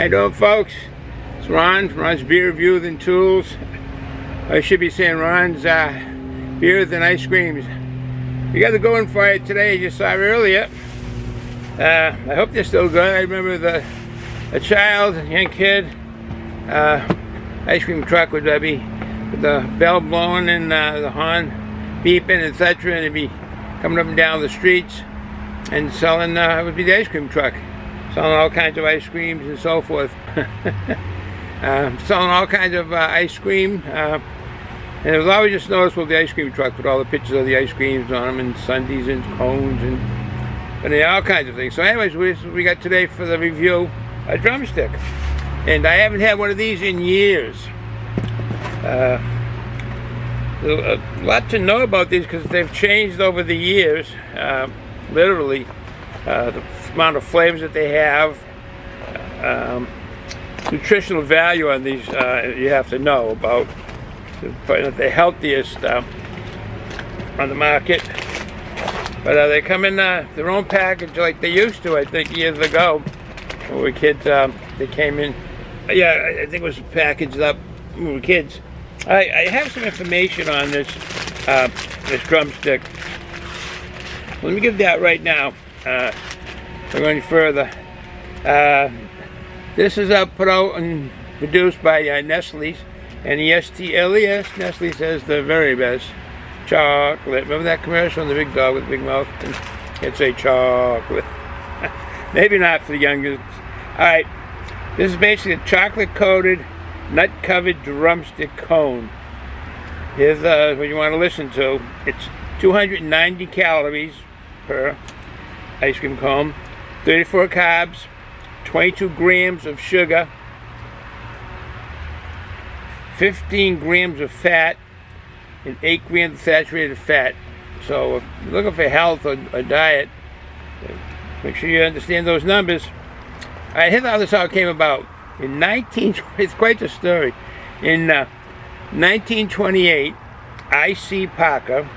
How you doing, folks? It's Ron from Ron's Beer Reviews and Tools. I should be saying Ron's uh, Beers and Ice Creams. We got the going for it today, as you saw earlier. Uh, I hope they're still good. I remember the a child, a young kid, uh, ice cream truck would be with the bell blowing and uh, the horn beeping, etc. And it'd be coming up and down the streets and selling, uh, it would be the ice cream truck selling all kinds of ice creams and so forth. uh, selling all kinds of uh, ice cream. Uh, and it was always just noticeable the ice cream truck with all the pictures of the ice creams on them and sundaes and cones and and all kinds of things. So anyways, we, we got today for the review a drumstick. And I haven't had one of these in years. Uh, a lot to know about these because they've changed over the years, uh, literally. Uh, the amount of flavors that they have, um, nutritional value on these uh, you have to know about. The healthiest uh, on the market. But uh, they come in uh, their own package like they used to, I think, years ago. When we were kids, um, they came in. Yeah, I think it was packaged up when we were kids. I, I have some information on this uh, this drumstick. Let me give that right now. We're going further. Uh, this is uh, put out and produced by uh, Nestle's. And the S-T-L-E-S, Nestle says the very best chocolate. Remember that commercial on the big dog with the big mouth? Can't say chocolate. Maybe not for the youngest. Alright, this is basically a chocolate-coated, nut-covered drumstick cone. Here's uh, what you want to listen to. It's 290 calories per ice cream cone. 34 carbs, 22 grams of sugar, 15 grams of fat, and 8 grams of saturated fat. So if you're looking for health or, or diet, make sure you understand those numbers. All right, here's how this all came about. In 19, it's quite the story. In uh, 1928, I.C. Parker,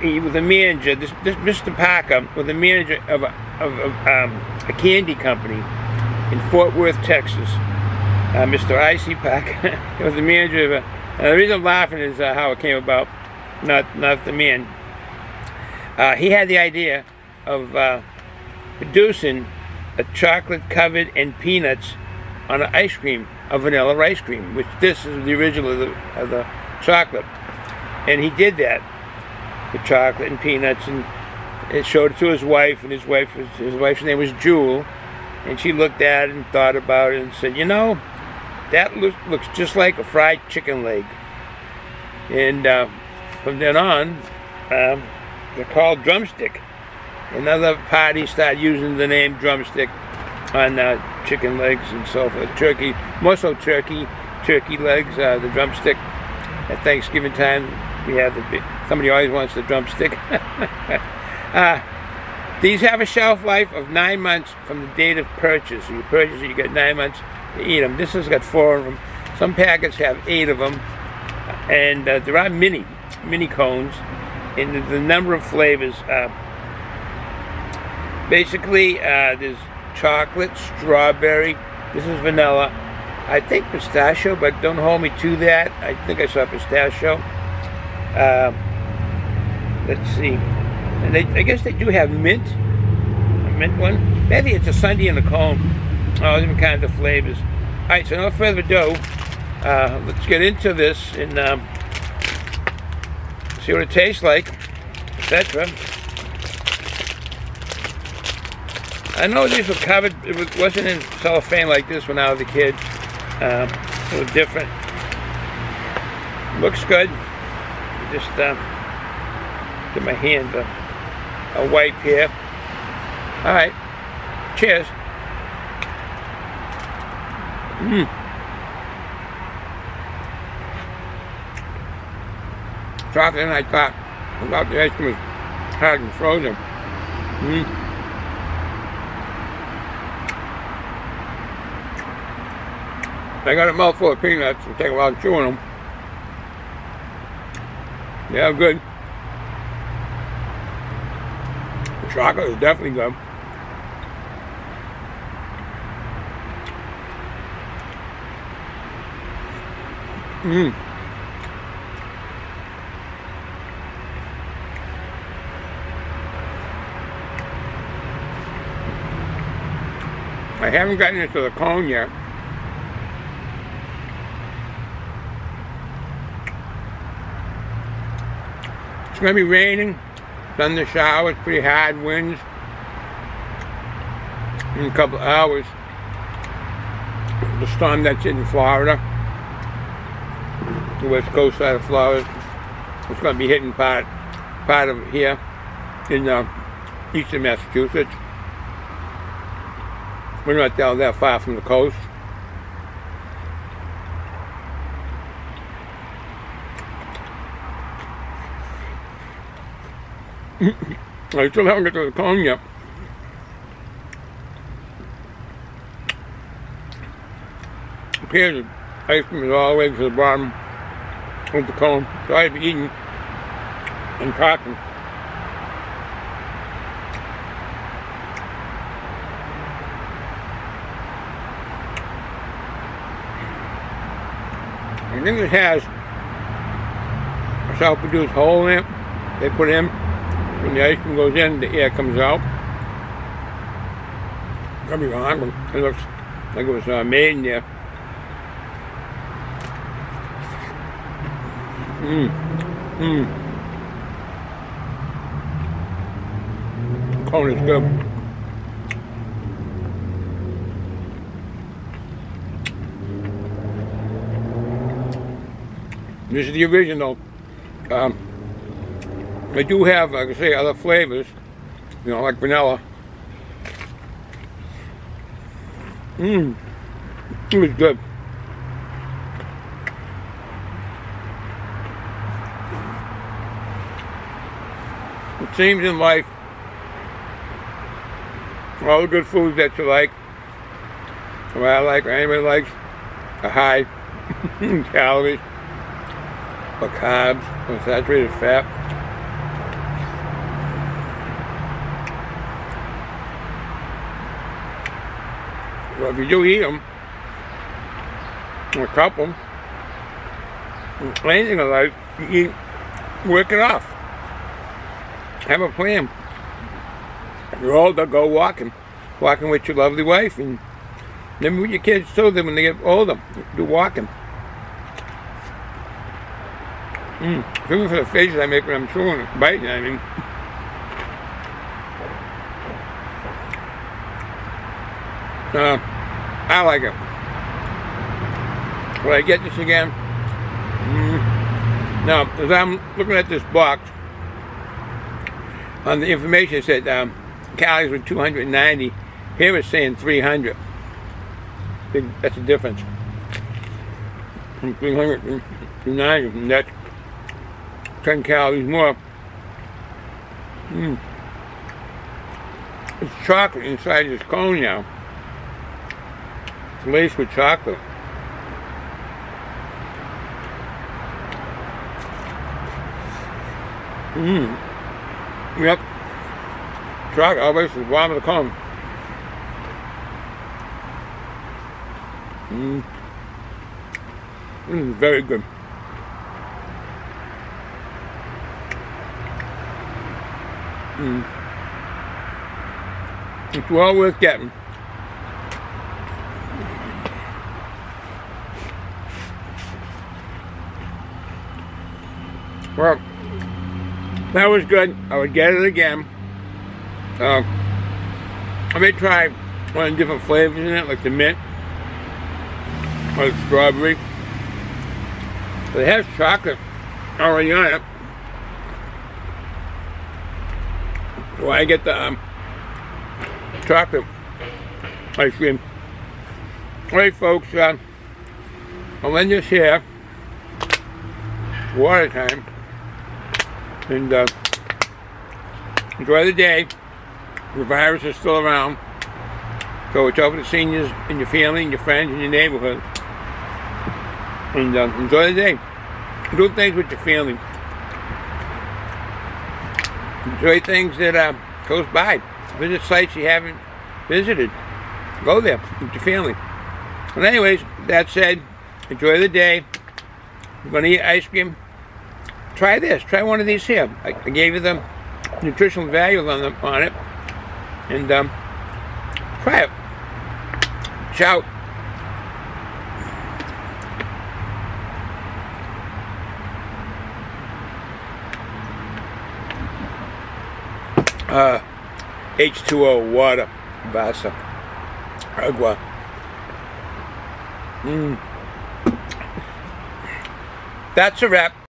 he was a manager, this, this Mr. Parker was a manager of a, of, of um, a candy company in Fort Worth, Texas. Uh, Mr. I.C. Parker was the manager of a, uh, the reason I'm laughing is uh, how it came about, not, not the man. Uh, he had the idea of uh, producing a chocolate covered and peanuts on an ice cream, a vanilla ice cream, which this is the original of the, of the chocolate. And he did that chocolate and peanuts and it showed it to his wife and his wife was his wife's name was Jewel and she looked at it and thought about it and said you know that looks, looks just like a fried chicken leg. And uh, from then on um, they're called drumstick. And other parties start using the name drumstick on uh, chicken legs and so forth. Turkey more so turkey turkey legs uh, the drumstick. At Thanksgiving time we have the somebody always wants the drumstick. uh, these have a shelf life of nine months from the date of purchase. You purchase it, you get nine months to eat them. This has got four of them. Some packets have eight of them. And uh, there are mini, mini cones in the, the number of flavors. Uh, basically, uh, there's chocolate, strawberry, this is vanilla. I think pistachio, but don't hold me to that. I think I saw pistachio. Uh, let's see. And they, I guess they do have mint. A mint one. Maybe it's a sundae and a cone. Oh, different kinds of flavors. All right, so no further ado. Uh, let's get into this and um, see what it tastes like, etc. I know these were covered, it wasn't in cellophane like this when I was a kid. Um, it was different. Looks good just uh, give my hand a, a wipe here. All right, cheers. Mmm. Chocolate and I thought about the ice cream hard and frozen. Mmm. I got a mouthful of peanuts, it'll take a while chewing them. Yeah, good. Chocolate is definitely good. Mmm. I haven't gotten into the cone yet. It's going to be raining thunder showers, pretty hard winds in a couple of hours. The storm that's in Florida, the west coast side of Florida, it's going to be hitting part, part of here in uh, eastern Massachusetts. We're not down that far from the coast. I still haven't got to the cone yet. The ice cream is all the way to the bottom of the cone. So I've eaten and talking. I think it has a self-produced hole in it. They put in when the ice cream goes in, the air comes out. Could be wrong, it looks like it was uh, made in there. Mmm. Mmm. Cone is good. This is the original. Um, they do have, like I say, other flavors, you know, like vanilla. Mmm. It was good. It seems in life, all the good foods that you like, or I like, or anybody likes, are high calories, or carbs, or saturated fat. Well, if you do eat them, a couple, anything in life, you work it off. Have a plan. You're older, go walking. Walking with your lovely wife and then with your kids too, then when they get older, do walking. Mmm, even for the faces I make when I'm chewing, biting, I mean. Uh, I like it. Will I get this again? Mm. Now, as I'm looking at this box, on the information it said um, calories were 290. Here it's saying 300. Big, that's the difference. From 300 to 290, and that's 10 calories more. Mm. It's chocolate inside this cone now. Laced with chocolate. Mmm. Yep. Chocolate all the way to cone. Mmm. This is very good. Mm. It's well worth getting. Well, that was good. I would get it again. Uh, I may try one of different flavors in it, like the mint or the strawberry. But it has chocolate already on it. So I get the um, chocolate ice cream. Alright folks, uh, I'll end this here. Water time. And uh, enjoy the day. The virus is still around. So it's over the seniors and your family and your friends and your neighborhood. And uh, enjoy the day. Do things with your family. Enjoy things that uh, close by. Visit sites you haven't visited. Go there with your family. But anyways, that said, enjoy the day. you're gonna eat ice cream, try this. Try one of these here. I, I gave you the nutritional value on, the, on it. And um, try it. Ciao. Uh, H2O water, Vasa, agua. Mmm. That's a wrap.